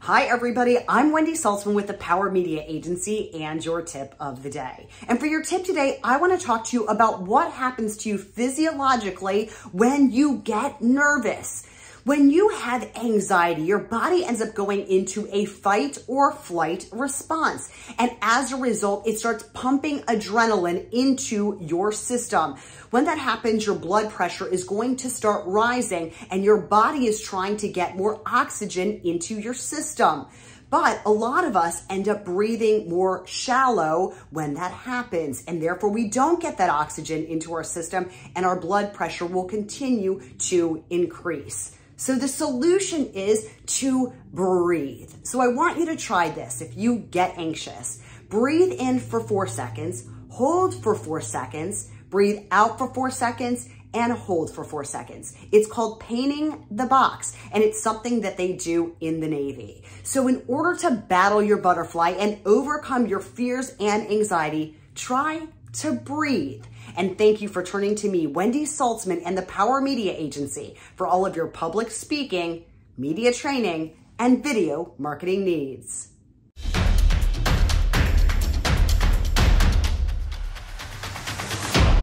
Hi, everybody. I'm Wendy Saltzman with the Power Media Agency and your tip of the day. And for your tip today, I want to talk to you about what happens to you physiologically when you get nervous. When you have anxiety, your body ends up going into a fight or flight response. And as a result, it starts pumping adrenaline into your system. When that happens, your blood pressure is going to start rising and your body is trying to get more oxygen into your system. But a lot of us end up breathing more shallow when that happens. And therefore we don't get that oxygen into our system and our blood pressure will continue to increase. So the solution is to breathe. So I want you to try this if you get anxious. Breathe in for four seconds, hold for four seconds, breathe out for four seconds, and hold for four seconds. It's called painting the box, and it's something that they do in the Navy. So in order to battle your butterfly and overcome your fears and anxiety, try to breathe. And thank you for turning to me, Wendy Saltzman and the Power Media Agency for all of your public speaking, media training, and video marketing needs.